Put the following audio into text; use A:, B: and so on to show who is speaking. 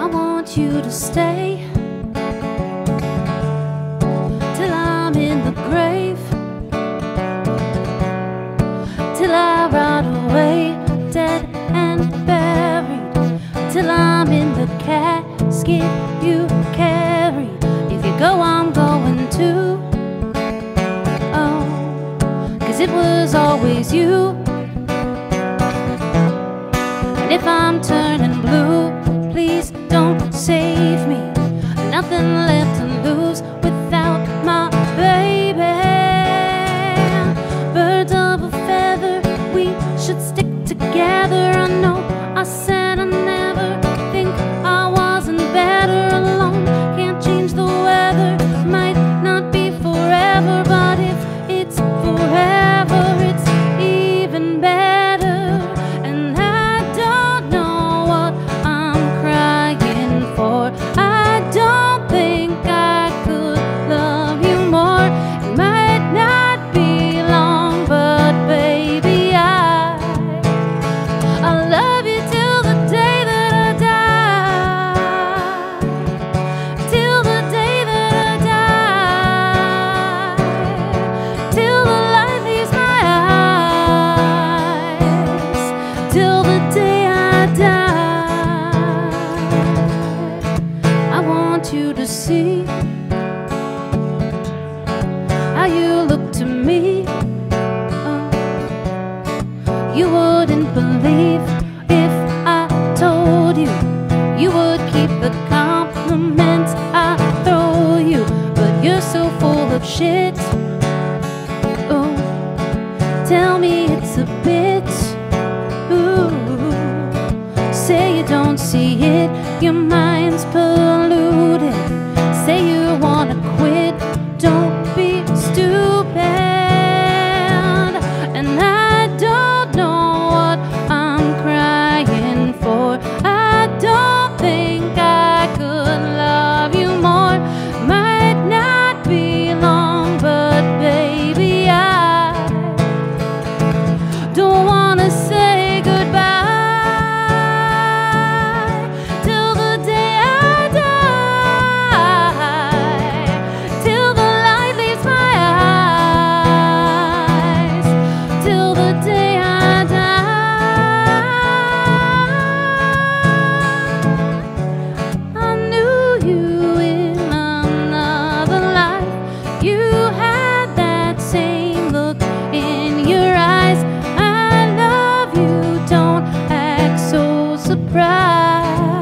A: I want you to stay till I'm in the grave, till I rot away, dead and buried, till I'm in the casket you carry. If you go, I'm going too. Oh, cause it was always you. And if I'm turning to see how you look to me. Oh. You wouldn't believe if I told you you would keep the compliments I throw you, but you're so full of shit. Oh, tell me it's a bit. Ooh, say you don't see it. You might lugar.